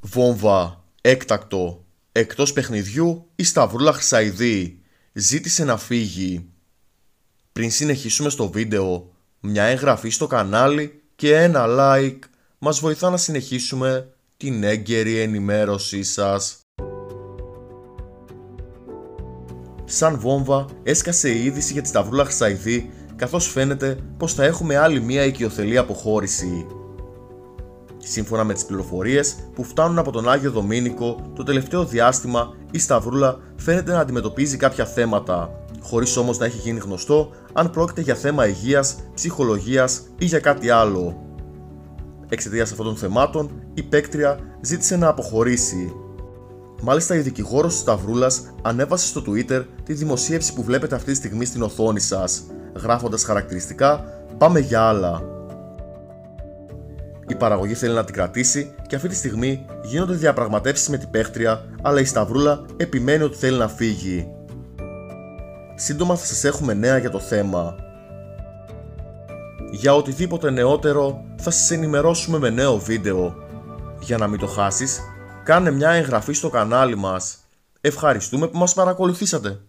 Βόμβα, έκτακτο, εκτός παιχνιδιού η Σταυρούλα Χρυσαϊδή ζήτησε να φύγει. Πριν συνεχίσουμε στο βίντεο, μια εγγραφή στο κανάλι και ένα like μας βοηθά να συνεχίσουμε την έγκαιρη ενημέρωσή σας. Σαν βόμβα έσκασε η είδηση για τη Σταυρούλα Χρυσαϊδή καθώς φαίνεται πως θα έχουμε άλλη μία οικειοθελή αποχώρηση. Σύμφωνα με τις πληροφορίες που φτάνουν από τον Άγιο Δομήνικο, το τελευταίο διάστημα η Σταυρούλα φαίνεται να αντιμετωπίζει κάποια θέματα, χωρίς όμως να έχει γίνει γνωστό αν πρόκειται για θέμα υγείας, ψυχολογίας ή για κάτι άλλο. Εξαιτίας αυτών των θεμάτων, η παίκτρια ζήτησε να αποχωρήσει. Μάλιστα, η δικηγόρος της Σταυρούλας ανέβασε στο Twitter τη δημοσίευση που βλέπετε αυτή τη στιγμή στην οθόνη σας, γράφοντας χαρακτηριστικά Πάμε για άλλα. Η παραγωγή θέλει να την κρατήσει και αυτή τη στιγμή γίνονται διαπραγματεύσεις με την παίχτρια, αλλά η Σταυρούλα επιμένει ότι θέλει να φύγει. Σύντομα θα σας έχουμε νέα για το θέμα. Για οτιδήποτε νεότερο θα σας ενημερώσουμε με νέο βίντεο. Για να μην το χάσεις, κάνε μια εγγραφή στο κανάλι μας. Ευχαριστούμε που μας παρακολουθήσατε.